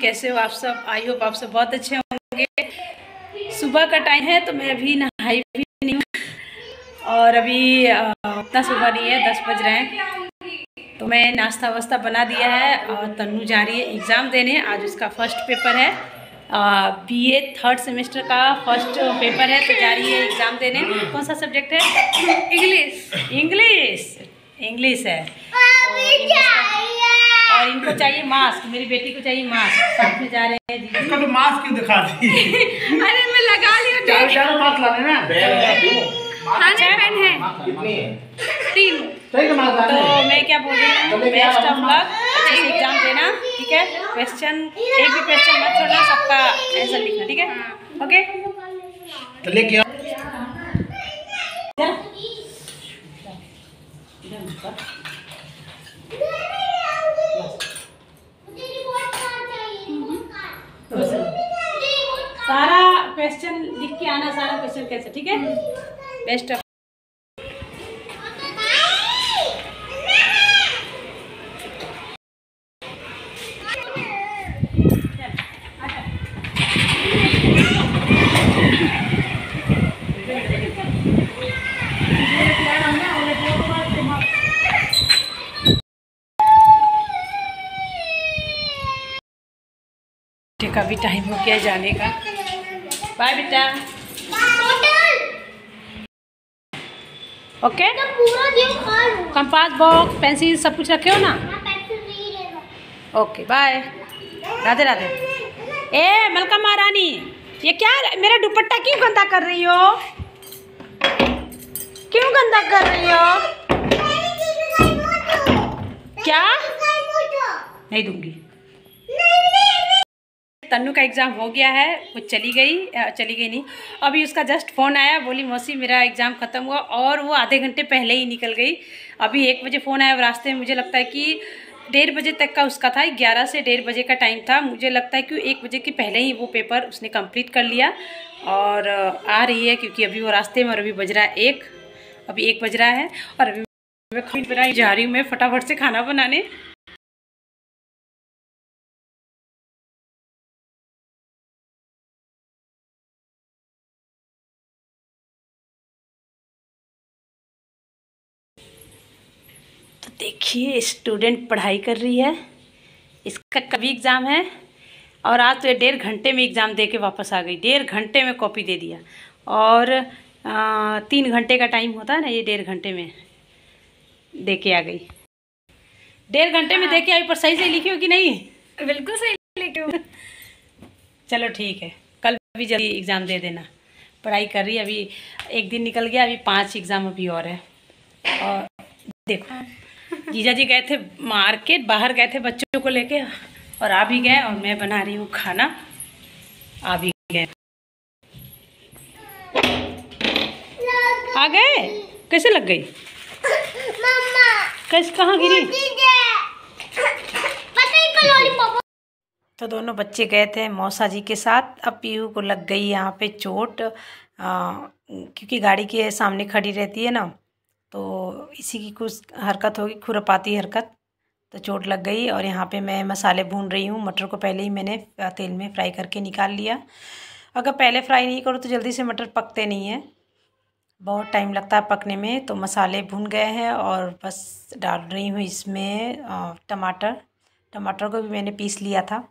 कैसे हो आप सब? आई होप आप सब बहुत अच्छे होंगे। सुबह का टाइम है तो मैं अभी नहाई भी नहीं हूँ। और अभी उतना सुबह नहीं है दस बज रहे हैं। तो मैं नाश्ता वास्ता बना दिया है और तन्नू जा रही है एग्ज़ाम देने। आज उसका फ़र्स्ट पेपर है। बी ए थर्ड सेमेस्टर का फ़र्स्ट पेपर है तो जा रही है एग्ज़ाम देने। कौन सा सब्जेक्ट है? इंग्लिश इंग्लिश इंग्लिश है। और इनको चाहिए मास्क मेरी बेटी को चाहिए मास्क साथ में जा रहे हैं दीदी। इसका तो मास्क क्यों दिखा दी? अरे मैं लगा लिया चार चार मास्क लाने ना। हाँ। नहीं पेन है। कितनी है? तीन। सही का मास्क तो मैं क्या बोल रही हूँ? बेस्ट ऑफ़ लक अच्छे से एग्ज़ाम देना ठीक है? क्वेश्चन एक भी क्वेश्चन मत छोड़ना सबका आंसर लिखना ठीक है? ओके तो लेके आओ सारा क्वेश्चन लिख के आना कैसे ठीक है? बेस्ट ऑफ़ का भी टाइम हो गया जाने का। बाय बेटा। ओके? कंपास बॉक्स पेंसिल सब कुछ रखे हो ना? Okay bye Radhe Radhe. ए मलका महारानी ये क्या मेरा दुपट्टा क्यों गंदा कर रही हो? क्यों गंदा कर रही हो? क्या? नहीं दूँगी। तन्नू का एग्ज़ाम हो गया है, वो चली गई चली गई नहीं। अभी उसका जस्ट फ़ोन आया, बोली, मौसी, मेरा एग्ज़ाम ख़त्म हुआ और वो आधे घंटे पहले ही निकल गई। अभी एक बजे फ़ोन आया रास्ते में मुझे लगता है कि डेढ़ बजे तक का उसका था, ग्यारह से डेढ़ बजे का टाइम था। मुझे लगता है कि एक बजे के पहले ही वो पेपर उसने कंप्लीट कर लिया और आ रही है क्योंकि अभी वो रास्ते में और अभी बज रहा है एक। अभी एक बज रहा है और अभी मैं जा रही हूँ मैं फटाफट से खाना बनाने। देखिए स्टूडेंट पढ़ाई कर रही है। इसका कभी एग्ज़ाम है और आज तो ये डेढ़ घंटे में एग्ज़ाम दे के वापस आ गई। डेढ़ घंटे में कॉपी दे दिया। और आ, तीन घंटे का टाइम होता है ना ये डेढ़ घंटे में दे के आ गई। डेढ़ घंटे में दे के आई पर सही से लिखी हो कि नहीं? बिल्कुल सही लिखी हूँ। चलो ठीक है कल भी जल्दी एग्ज़ाम दे देना। पढ़ाई कर रही है अभी एक दिन निकल गया अभी पाँच एग्ज़ाम अभी और है। और देखो। जीजा जी गए थे मार्केट बाहर गए थे बच्चों को लेके और आ भी गए और मैं बना रही हूँ खाना। आ भी गए। आ गए? कैसे लग गई? कैसे कहाँ गिरी? तो दोनों बच्चे गए थे मौसा जी के साथ। अब पीहू को लग गई यहाँ पे चोट। आ, क्योंकि गाड़ी के सामने खड़ी रहती है ना। तो इसी की कुछ हरकत होगी, खुरपाती हरकत। तो चोट लग गई और यहाँ पे मैं मसाले भून रही हूँ। मटर को पहले ही मैंने तेल में फ्राई करके निकाल लिया। अगर पहले फ्राई नहीं करो तो जल्दी से मटर पकते नहीं हैं। बहुत टाइम लगता है पकने में तो मसाले भून गए हैं और बस डाल रही हूँ इसमें टमाटर। टमाटर को भी मैंने पीस लिया था।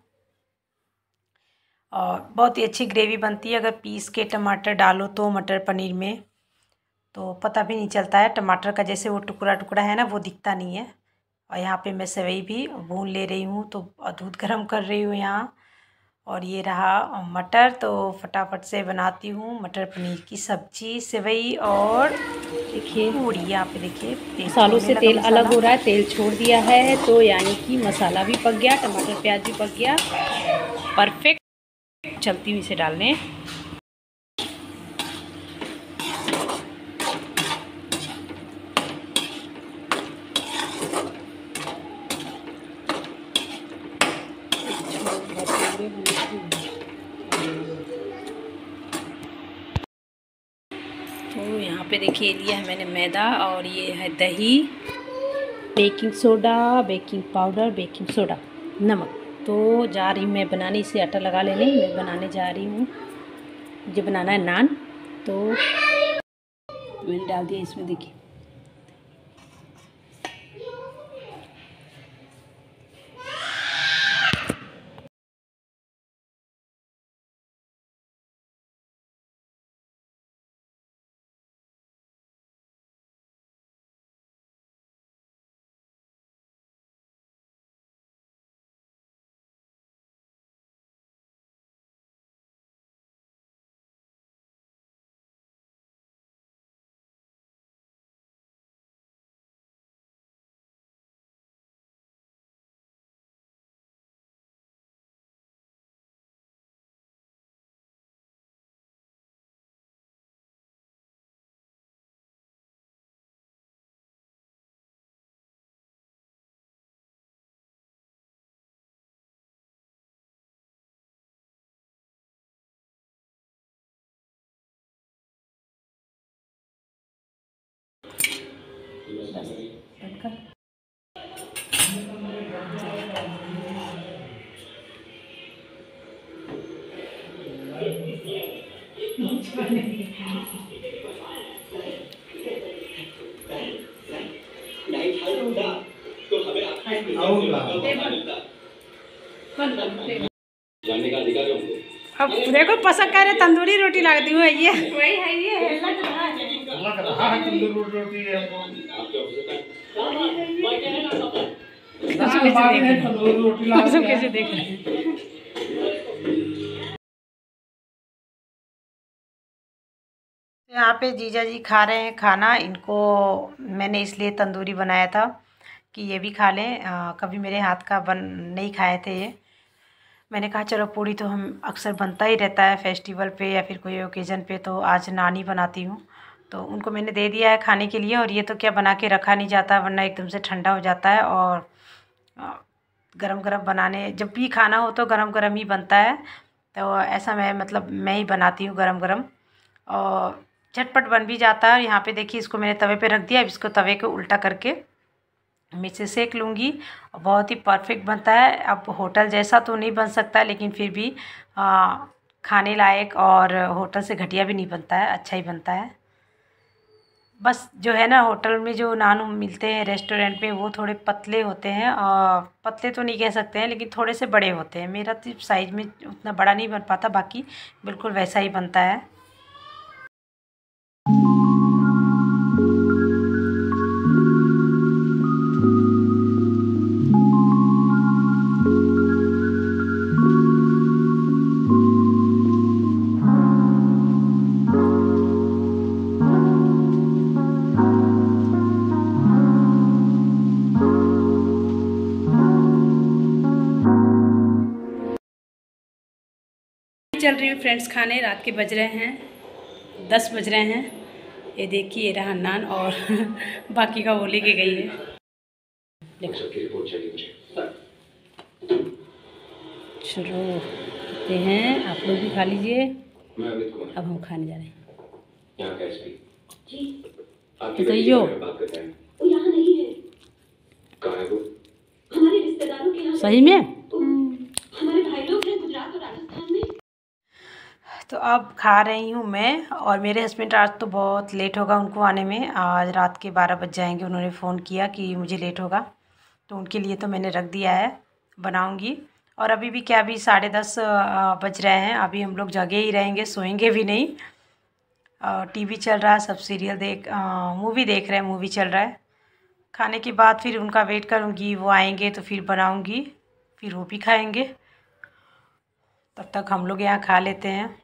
और बहुत ही अच्छी ग्रेवी बनती है। अगर पीस के टमाटर डालो तो मटर पनीर में। तो पता भी नहीं चलता है टमाटर का जैसे वो टुकड़ा टुकड़ा है ना वो दिखता नहीं है। और यहाँ पे मैं सेवई भी भून ले रही हूँ तो दूध गर्म कर रही हूँ यहाँ। और ये रहा मटर तो फटाफट से बनाती हूँ मटर पनीर की सब्ज़ी सेवई और देखिए पूड़ी यहाँ पे देखिए मसालों से तेल अलग हो रहा है तेल छोड़ दिया है तो यानी कि मसाला भी पक गया टमाटर प्याज भी पक गया। परफेक्ट चलती हुई इसे डालने तो यहाँ पे देखिए लिया है मैंने मैदा और ये है दही। Baking soda, baking powder, baking soda, नमक। तो जा रही हूँ मैं बनाने, इसे आटा लगा लेने, मैं बनाने जा रही हूँ। मुझे बनाना है नान तो मैंने डाल दिया इसमें, देखिए। अब देखो पसंद करे तंदूरी रोटी लगती हुई ये वही है ये लग रहा है तंदूरी रोटी हमको है कैसे देख रहे हैं यहाँ पे जीजा जी खा रहे हैं खाना। इनको मैंने इसलिए तंदूरी बनाया था कि ये भी खा लें। अ, कभी मेरे हाथ का बन नहीं खाए थे ये। मैंने कहा चलो पूड़ी तो हम अक्सर बनता ही रहता है फेस्टिवल पे या फिर कोई ओकेज़न पे तो आज नानी बनाती हूँ। तो उनको मैंने दे दिया है खाने के लिए और ये तो क्या बना के रखा नहीं जाता वरना एकदम से ठंडा हो जाता है और गरम गरम बनाने जब भी खाना हो तो गरम गरम ही बनता है। तो ऐसा मैं मतलब मैं ही बनाती हूँ गरम गरम और झटपट बन भी जाता है और यहाँ पे देखिए इसको मैंने तवे पे रख दिया। अब इसको तवे को उल्टा करके मैं इसे सेक लूँगी। और बहुत ही परफेक्ट बनता है। अब होटल जैसा तो नहीं बन सकता लेकिन फिर भी आ, खाने लायक और होटल से घटिया भी नहीं बनता है। अच्छा ही बनता है। बस जो है ना होटल में जो नान मिलते हैं रेस्टोरेंट में वो थोड़े पतले होते हैं। और पतले तो नहीं कह सकते हैं लेकिन थोड़े से बड़े होते हैं। मेरा तो साइज़ में उतना बड़ा नहीं बन पाता बाकी बिल्कुल वैसा ही बनता है। रही हूँ फ्रेंड्स खाने रात के बज रहे हैं दस बज रहे हैं। ये देखिए ये रहा नान और बाकी का वो लेके गई है। चलो खाते हैं आप लोग भी खा लीजिए। मैं कुमार अब हम खाने जा रहे हैं। यहाँ का एसपी तो कहियो। बात करते हैं वो यहाँ नहीं है कहाँ है वो हमारे रिश्तेदारों के यहाँ सही में हमारे भाई लोग हैं गुजरात और राजस्थान में तो अब खा रही हूँ मैं और मेरे हस्बैंड आज तो बहुत लेट होगा उनको आने में। आज रात के बारह बज जाएँगे, उन्होंने फ़ोन किया कि मुझे लेट होगा। तो उनके लिए तो मैंने रख दिया है, बनाऊँगी। और अभी भी क्या, अभी साढ़े दस बज रहे हैं। अभी हम लोग जगे ही रहेंगे, सोएँगे भी नहीं। टीवी चल रहा है, सब सीरियल देख मूवी देख रहे हैं मूवी चल रहा है। खाने के बाद फिर उनका वेट करूँगी, वो आएँगे तो फिर बनाऊँगी, फिर वो भी खाएँगे। तब तक हम लोग यहाँ खा लेते हैं।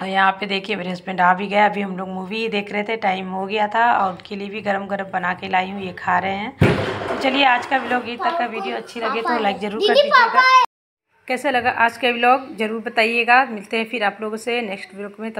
और यहाँ पे देखिए मेरे हस्बैंड आ भी गए अभी हम लोग मूवी देख रहे थे टाइम हो गया था और उनके लिए भी गरम गरम बना के लाई हूँ ये खा रहे हैं। तो चलिए आज का व्लॉग ये तक का वीडियो अच्छी लगे तो लाइक ज़रूर कर दीजिएगा। कैसे लगा आज का व्लॉग ज़रूर बताइएगा। मिलते हैं फिर आप लोगों से नेक्स्ट व्लॉग में।